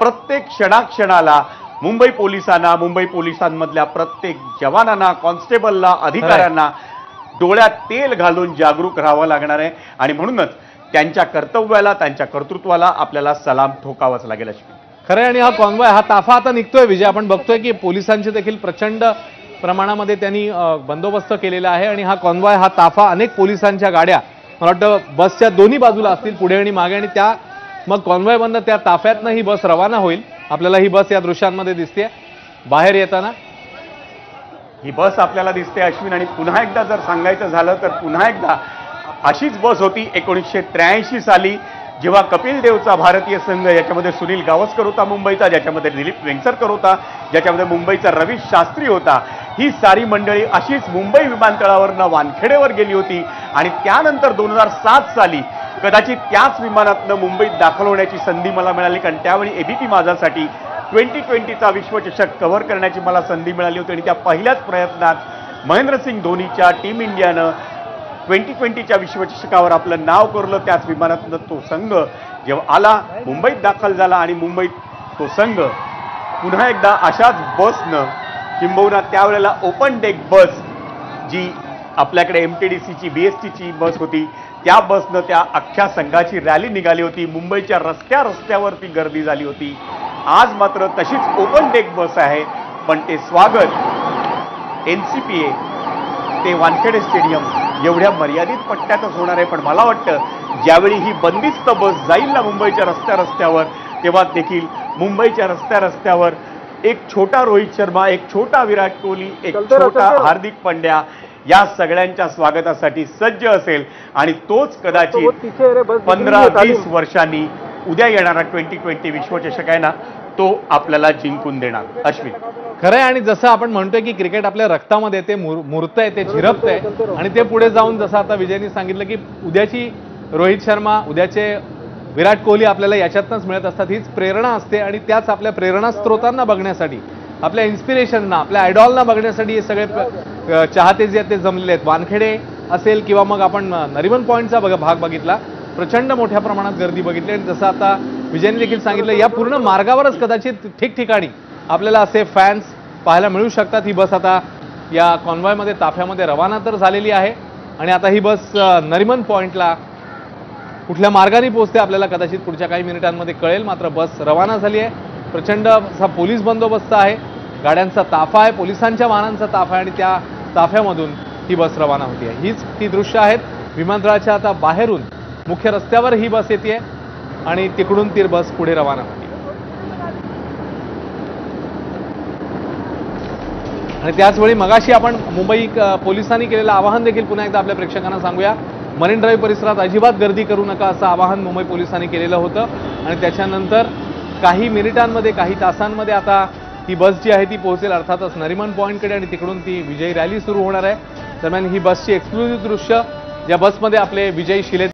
प्रत्येक क्षणाक्षणाला मुंबई पोलिसांना मुंबई पोलिसांमधल्या प्रत्येक जवानांना कॉन्स्टेबलला अधिकाऱ्यांना डोळ्यात तेल घालून जागरूक राहावं लागणार आहे. आणि म्हणूनच त्यांच्या कर्तव्याला त्यांच्या कर्तृत्वाला आपल्याला सलाम ठोकावाच लागेल अशी खरं आहे आणि हा कॉन्वॉय हा ताफा आता निघतोय विजय. आपण बघतोय की पोलिसांचे देखील प्रचंड प्रमाणामध्ये त्यांनी बंदोबस्त केलेला आहे आणि हा कॉन्वॉय हा ताफा अनेक पोलिसांच्या गाड्या मला वाटतं बसच्या दोन्ही बाजूला असतील पुढे आणि मागे. आणि त्या मग कॉन्वॉय बंद त्या ताफ्यातनं ही बस रवाना होईल. आपल्याला ही बस या दृश्यांमध्ये दिसते बाहेर येताना. ही बस आपल्याला दिसते अश्विन. आणि पुन्हा एकदा जर सांगायचं झालं तर पुन्हा एकदा अशीच बस होती एकोणीसशे त्र्याऐंशी साली जेव्हा कपिल देवचा भारतीय संघ याच्यामध्ये सुनील गावस्कर होता मुंबईचा ज्याच्यामध्ये दिलीप वेंगसरकर होता ज्याच्यामध्ये मुंबईचा रवी शास्त्री होता. ही सारी मंडळी अशीच मुंबई विमानतळावरनं वानखेडेवर गेली होती. आणि त्यानंतर दोन हजार सात साली कदाचित त्याच विमानातनं मुंबईत दाखल होण्याची संधी मला मिळाली कारण त्यावेळी एबीपी माझासाठी ट्वेंटी ट्वेंटीचा विश्वचषक कव्हर करण्याची मला संधी मिळाली होती. आणि त्या पहिल्याच प्रयत्नात महेंद्रसिंग धोनीच्या टीम इंडियानं ट्वेंटी ट्वेंटीच्या विश्वचषकावर आपलं नाव कोरलं त्याच विमानातनं तो संघ जेव्हा आला मुंबईत दाखल झाला आणि मुंबईत तो संघ पुन्हा एकदा अशाच बसनं किंबहुना त्यावेळेला ओपन डेक बस जी आपल्याकडे एम टी डी सीची बी एस टीची बस होती. त्या बसनं त्या अख्ख्या संघाची रॅली निघाली होती. मुंबईच्या रस्त्या रस्त्यावरती गर्दी झाली होती. आज मात्र तशीच ओपन डेक बस आहे. पण ते स्वागत एन सी पी ए ते वानखेडे स्टेडियम एवढ्या मर्यादित पट्ट्यातच होणार आहे. पण मला वाटतं ज्यावेळी ही बंदिस्त बस जाईल ना मुंबईच्या रस्त्या रस्त्यावर तेव्हा देखील मुंबईच्या रस्त्या रस्त्यावर एक छोटा रोहित शर्मा एक छोटा विराट कोहली एक छोटा हार्दिक पंड्या या सगळ्यांच्या स्वागतासाठी सज्ज असेल आणि तोच कदाचित पंधरा वीस वर्षांनी उद्या येणारा ट्वेंटी ट्वेंटी विश्वचषक आहे ना तो आपल्याला जिंकून देणार. अश्विन. खरं आहे आणि जसं आपण म्हणतोय की क्रिकेट आपल्या रक्तामध्ये ते मुर मुरतंय ते झिरपतंय आणि ते पुढे जाऊन जसं आता विजयनी सांगितलं की उद्याची रोहित शर्मा उद्याचे विराट कोहली आपल्याला याच्यातनंच मिळत असतात हीच प्रेरणा असते आणि त्याच आपल्या प्रेरणा स्त्रोतांना बघण्यासाठी आपल्या इन्स्पिरेशनना आपल्या आयडॉलना बघण्यासाठी हे सगळे चाहते जे आहेत ते जमलेले आहेत. वानखेडे असेल किंवा मग आपण नरिमन पॉईंटचा बघा भाग बघितला. प्रचंड मोठ्या प्रमाणात गर्दी बघितली आणि जसं आता विजयने देखील सांगितलं या पूर्ण मार्गावरच कदाचित ठिकठिकाणी आपल्याला असे फॅन्स पाहायला मिळू शकतात. ही बस आता या कॉन्वॉयमध्ये ताफ्यामध्ये रवाना तर झालेली आहे. आणि आता ही बस नरिमन पॉईंटला कुठल्या मार्गाने पोहोचते आपल्याला कदाचित पुढच्या काही मिनिटांमध्ये कळेल. मात्र बस रवाना झाली आहे. प्रचंड असा पोलीस बंदोबस्त आहे. गाड्यांचा ताफा आहे पोलिसांच्या वाहनांचा ताफा आहे आणि त्या ताफ्यामधून ही बस रवाना होती आहे. हीच ती दृश्य आहेत. विमानतळाच्या आता बाहेरून मुख्य रस्त्यावर ही बस येते आणि तिकडून ती बस पुढे रवाना होती. आणि त्याचवेळी मगाशी आपण मुंबई पोलिसांनी केलेलं आवाहन देखील पुन्हा एकदा आपल्या प्रेक्षकांना सांगूया. मरीन ड्राईव्ह परिसरात अजिबात गर्दी करू नका असं आवाहन मुंबई पोलिसांनी केलेलं होतं. आणि त्याच्यानंतर काही मिनिटांमध्ये काही तासांमध्ये आता ही बस जी आहे ती पोहोचेल अर्थातच नरिमन पॉईंटकडे आणि तिकडून ती विजयी रॅली सुरू होणार आहे. दरम्यान ही बसची एक्सक्लुझिव्ह दृश्य या बसमध्ये आपले विजय शिले